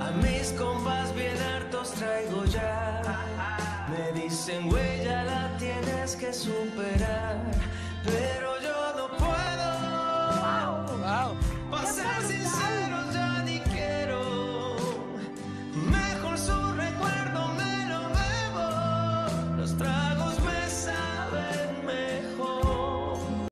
A mis compas bien hartos traigo ya. Me dicen, güey, ya la tienes que superar.